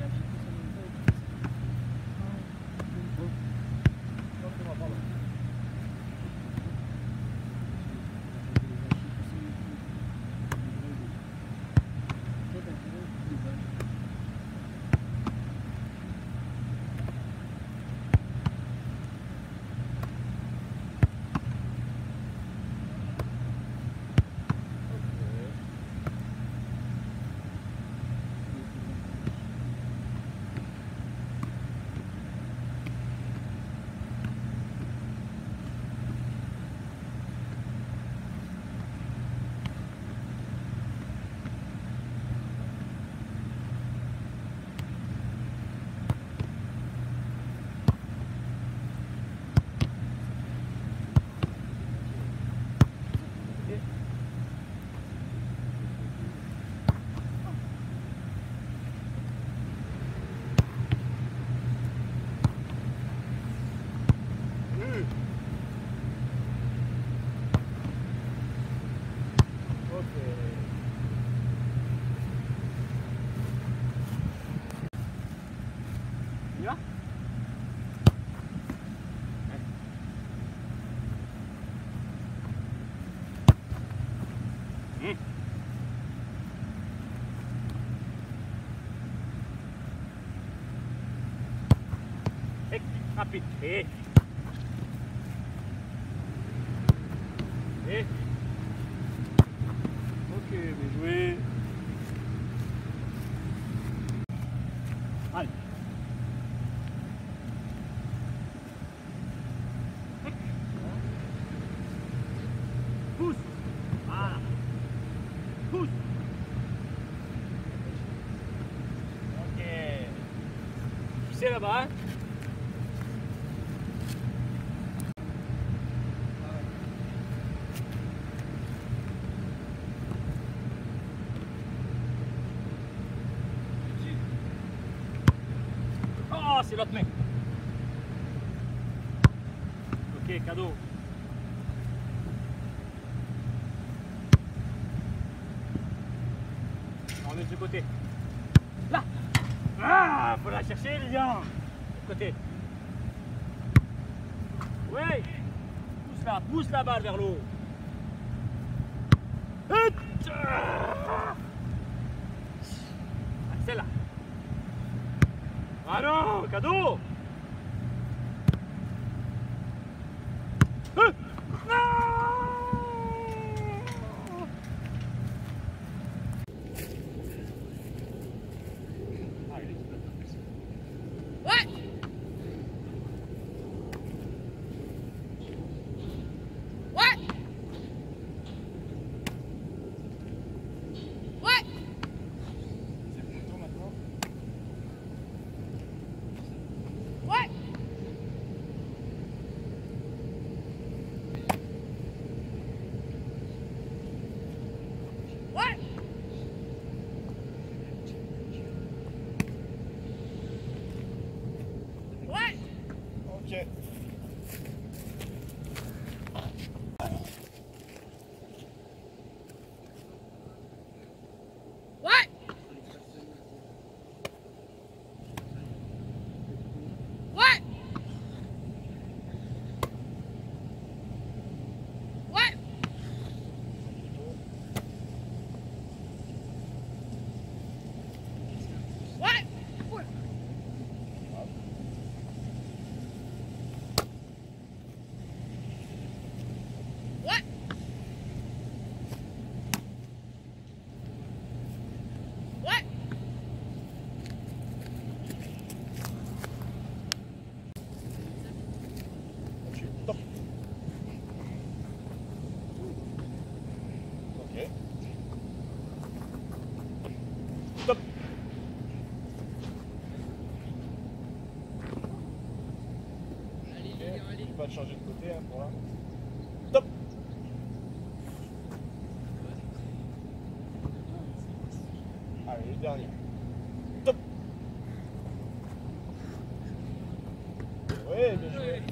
Thank you. Rapide. Et. Et. Ok, bien. Allez. Poussez là-bas. hein? C'est l'autre main. Ok, cadeau. On met de côté. Là Ah, faut la chercher, Lilian. De côté. Ouais Pousse la, pousse la balle vers l'eau. Ah non, Ok. What? What? What? What? What? What? Ok. Top. Ok. Top. Ok. Pas de changer de côté hein, pour là. Top. Allez, le dernier. Top. Ouais, bien joué.